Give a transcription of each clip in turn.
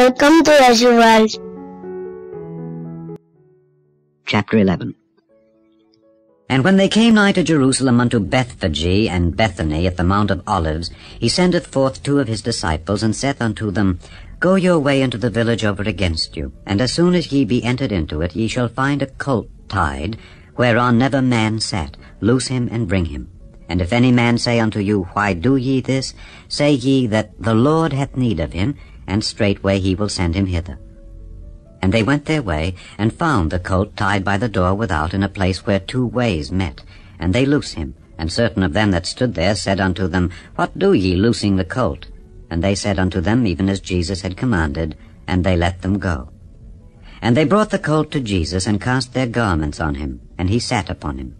Welcome to Yashu World. Chapter 11 And when they came nigh to Jerusalem unto Bethphage and Bethany at the Mount of Olives, he sendeth forth two of his disciples, and saith unto them, Go your way into the village over against you, and as soon as ye be entered into it, ye shall find a colt tied, whereon never man sat. Loose him and bring him. And if any man say unto you, Why do ye this? Say ye that the Lord hath need of him, and straightway he will send him hither. And they went their way, and found the colt tied by the door without in a place where two ways met. And they loose him. And certain of them that stood there said unto them, What do ye loosing the colt? And they said unto them, even as Jesus had commanded, and they let them go. And they brought the colt to Jesus, and cast their garments on him, and he sat upon him.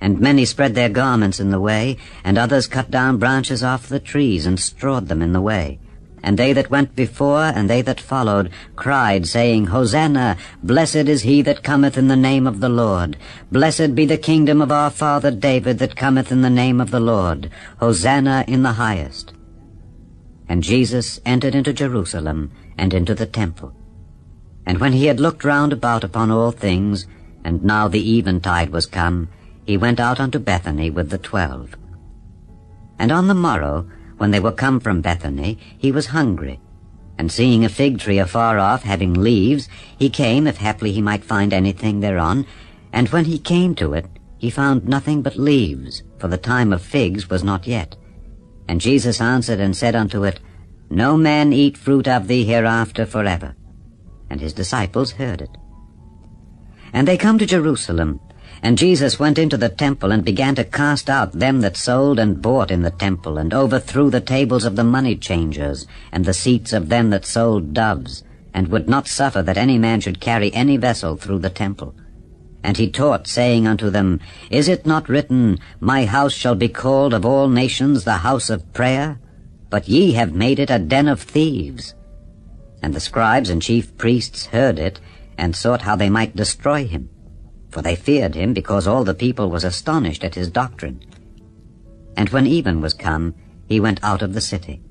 And many spread their garments in the way, and others cut down branches off the trees, and strawed them in the way. And they that went before and they that followed cried, saying, Hosanna! Blessed is he that cometh in the name of the Lord. Blessed be the kingdom of our father David that cometh in the name of the Lord. Hosanna in the highest. And Jesus entered into Jerusalem and into the temple. And when he had looked round about upon all things, and now the eventide was come, he went out unto Bethany with the twelve. And on the morrow, when they were come from Bethany, he was hungry. And seeing a fig tree afar off, having leaves, he came, if haply he might find anything thereon. And when he came to it, he found nothing but leaves, for the time of figs was not yet. And Jesus answered and said unto it, No man eat fruit of thee hereafter forever. And his disciples heard it. And they come to Jerusalem, and Jesus went into the temple and began to cast out them that sold and bought in the temple, and overthrew the tables of the money changers, and the seats of them that sold doves, and would not suffer that any man should carry any vessel through the temple. And he taught, saying unto them, Is it not written, My house shall be called of all nations the house of prayer? But ye have made it a den of thieves. And the scribes and chief priests heard it, and sought how they might destroy him for they feared him because all the people was astonished at his doctrine. And when even was come, he went out of the city.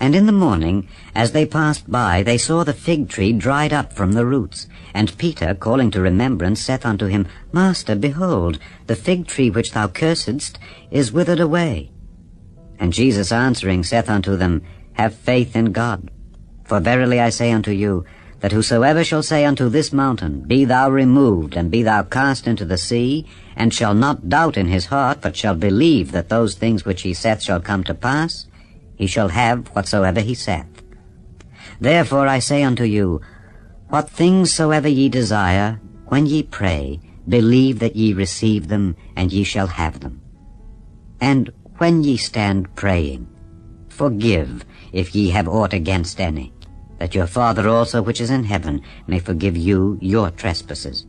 And in the morning, as they passed by, they saw the fig tree dried up from the roots. And Peter, calling to remembrance, saith unto him, Master, behold, the fig tree which thou cursedst is withered away. And Jesus answering saith unto them, Have faith in God. For verily I say unto you, that whosoever shall say unto this mountain, Be thou removed, and be thou cast into the sea, and shall not doubt in his heart, but shall believe that those things which he saith shall come to pass, he shall have whatsoever he saith. Therefore I say unto you, What things soever ye desire, when ye pray, believe that ye receive them, and ye shall have them. And when ye stand praying, forgive if ye have aught against any that your Father also which is in heaven may forgive you your trespasses.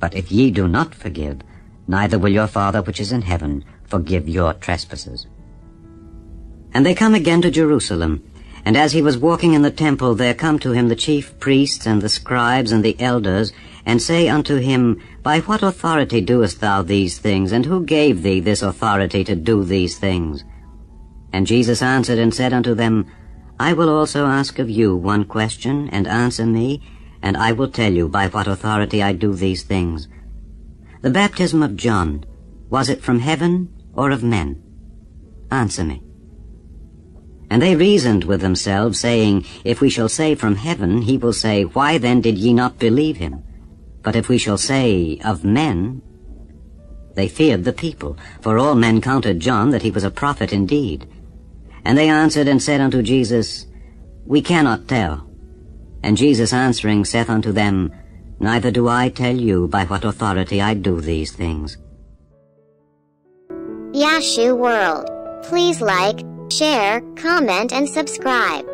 But if ye do not forgive, neither will your Father which is in heaven forgive your trespasses. And they come again to Jerusalem, and as he was walking in the temple, there come to him the chief priests and the scribes and the elders, and say unto him, By what authority doest thou these things, and who gave thee this authority to do these things? And Jesus answered and said unto them, I will also ask of you one question, and answer me, and I will tell you by what authority I do these things. The baptism of John, was it from heaven or of men? Answer me. And they reasoned with themselves, saying, If we shall say from heaven, he will say, Why then did ye not believe him? But if we shall say of men, they feared the people, for all men counted John that he was a prophet indeed. And they answered and said unto Jesus, We cannot tell. And Jesus answering saith unto them, Neither do I tell you by what authority I do these things. Yashu World. Please like, share, comment, and subscribe.